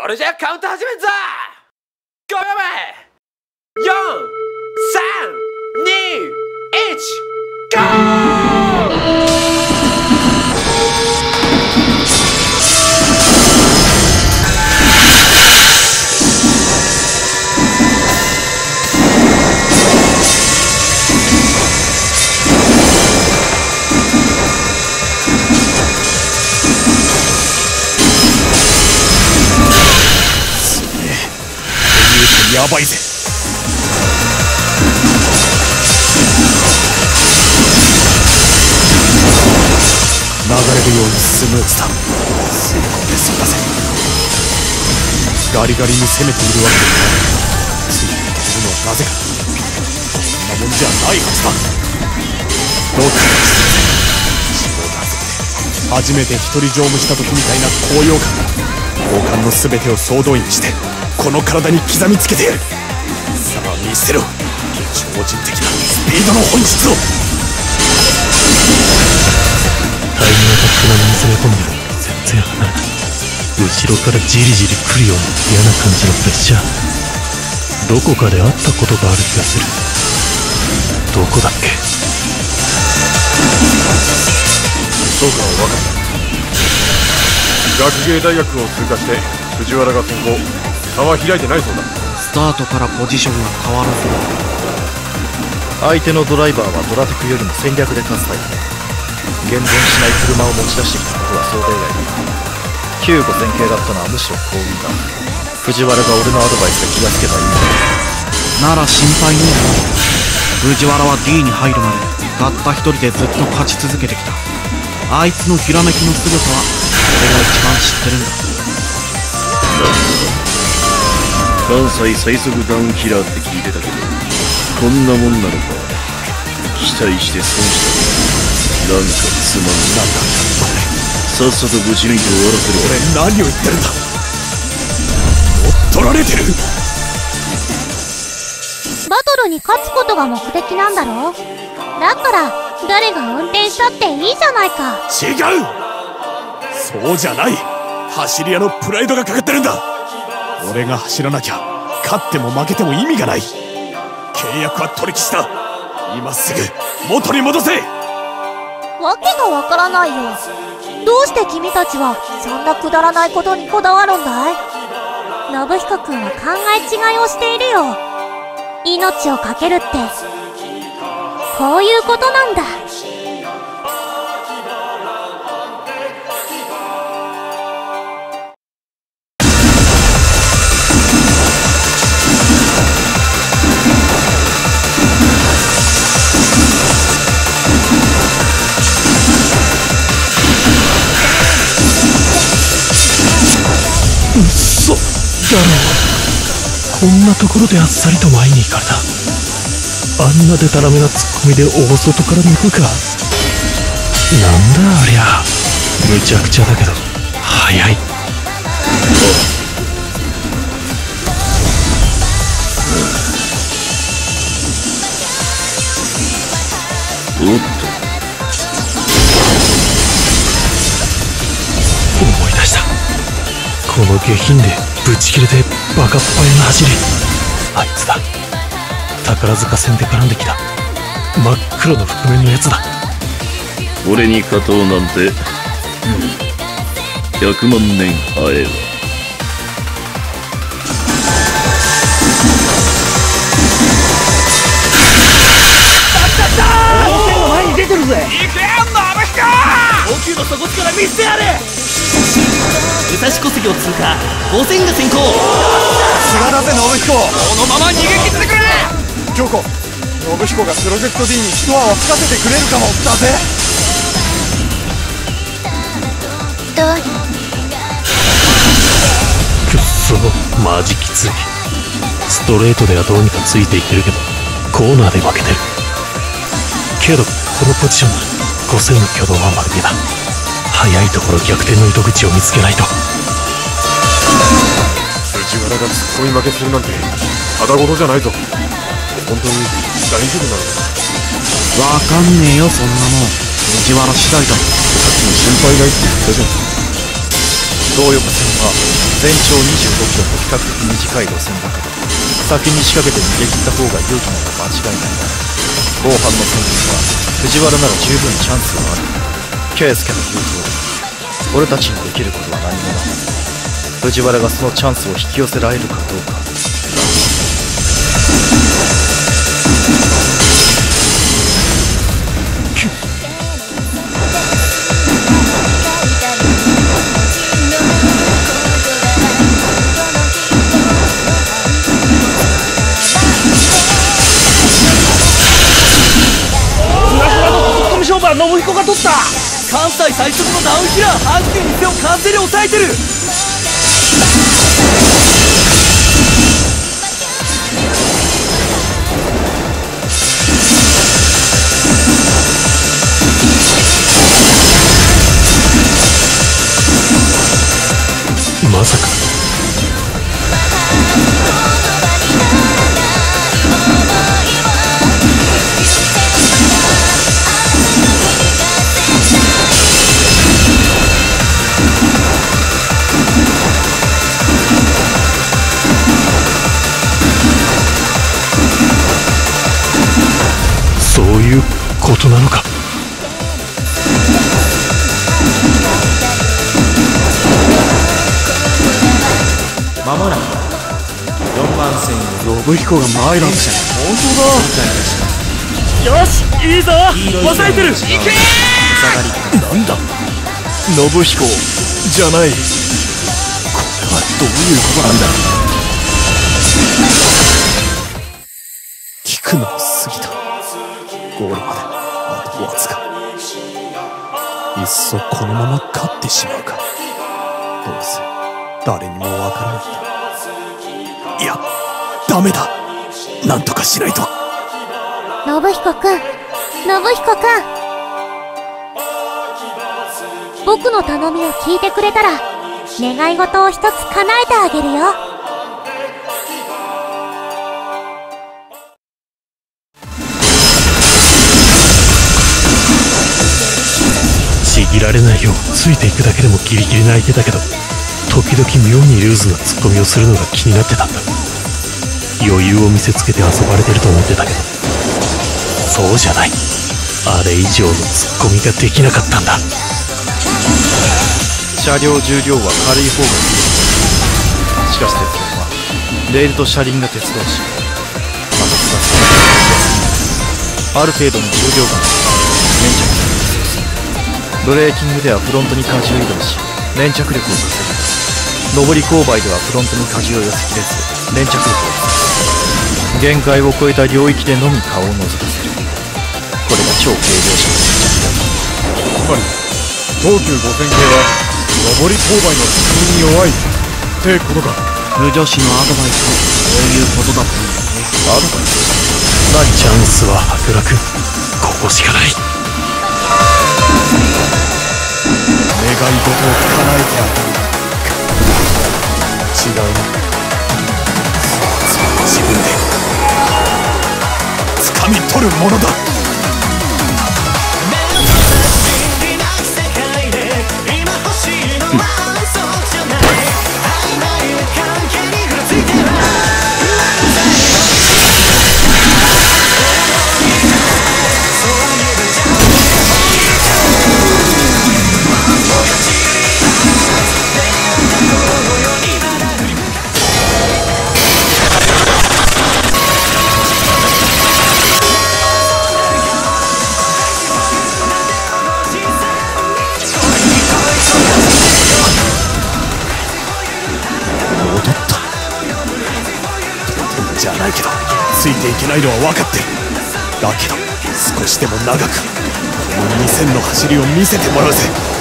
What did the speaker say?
それじゃカウント始めんぞ5秒前432 1 GO! やばいぜ。流れるようにスムーズだ吸い込ん。でそうだぜガリガリに攻めているわけでもない。ついているのはなぜか。こんなもんじゃないはずだ。どっちがしてるぜ脂肪が汗て初めて一人乗務した時みたいな高揚感。だ交換の全てを総動員して。この体に刻みつけてやる。さあ見せろ。超人的な。スピードの本質を。タイムアタックなに攻め込んでる全然離れない。後ろからじりじり来るような嫌な感じのプレッシャー。どこかで会ったことがある気がする。どこだっけ？そうか分かった。学芸大学を通過して藤原が先行差は開いてないそうだ。スタートからポジションが変わらず。相手のドライバーはドラテクよりも戦略で勝つタイプ。現存しない車を持ち出してきたことは想定外だ。旧五線形だったのはむしろ幸運だ。藤原が俺のアドバイスで気がつけばいい。なら心配ねえ藤原は D に入るまでたった一人でずっと勝ち続けてきた。あいつのひらめきの凄さは関西最速ダウンキラーって聞いてたけどこんなもんなのか期待して損したなんかつまんないさっさとぶち抜いて終わらせろ俺何を言ってるんだ乗っ取られてるバトルに勝つことが目的なんだろだから誰が運転したっていいじゃないか。違う。そうじゃない。走り屋のプライドがかかってるんだ。俺が走らなきゃ勝っても負けても意味がない。契約は取り消した。今すぐ元に戻せ。わけがわからないよ。どうして君たちはそんなくだらないことにこだわるんだい？信彦君は考え違いをしているよ。命を懸けるって。こういうことなんだ。こんなところであっさりと前に行かれた。あんなデタラメなツッコミで大外から抜くか。なんだありゃ。むちゃくちゃだけど。早い。おっ思この下品でブチ切れてバカっぱいな走り。あいつだ。宝塚戦で絡んできた。真っ黒の覆面のやつだ。と俺に勝とうなんて100万年早えわ高級の底力見せてやれ武蔵小杉を通過5000が先行。さすがだぜ信彦このまま逃げ切ってくれ京子信彦がプロジェクト D に一泡吹かせてくれるかもだぜ。どうよくっそマジきつい。ストレートではどうにかついていけるけどコーナーで負けてる。けどこのポジションだ5000の挙動は丸見えだ。早いところ逆転の糸口を見つけないと。藤原が突っ込み負けするなんてただ事じゃないぞ本当に大丈夫なのか？わかんねえよそんなもん。藤原次第だ。心配ないって言ったじゃん。東横線は全長25キロと比較的短い路線だから。先に仕掛けて逃げ切った方が有利なのは間違いないが後半の戦術は藤原なら十分チャンスはある圭介の言う通り俺たちにできることは何もない藤原がそのチャンスを引き寄せられるかどうか信彦が取った。関西最速のダウンヒラー半径に手を完全に抑えてる。ことなのか？まもなく4番線信彦が前だってよしいいぞ。抑えてる。いけなんだ。信彦じゃない。これはどういうことなんだ。聞くのも過ぎた。ゴールまでわずかいっそこのまま勝ってしまうか。どうせ誰にもわからない。いやダメだ。なんとかしないと。信彦くん、信彦くん。僕の頼みを聞いてくれたら、願い事を一つ叶えてあげるよ。ちぎられないようついていくだけでもギリギリな相手だけど時々妙にルーズなツッコミをするのが気になってたんだ。余裕を見せつけて遊ばれてると思ってたけどそうじゃない。あれ以上のツッコミができなかったんだ。車両重量は軽い方がいい。しかし鉄道はレールと車輪が鉄道しまた2つある程度の重量がブレーキングではフロントに荷重移動し粘着力を稼ぐ上り勾配ではフロントに荷重を寄せきれず粘着力を防ぐ限界を超えた領域でのみ顔を覗かせる。これが超軽量車のつまり東急5000系は上り勾配の突風に弱い。ってことか。無女子のアドバイスそういうことだ。ったんだねアドバイス。チャンスは白楽ここしかない願い事を叶えてあげる違う。なそれは自分で。掴み取るものだ。ついていけないのは分かってる。だけど少しでも長くこの2000の走りを見せてもらうぜ。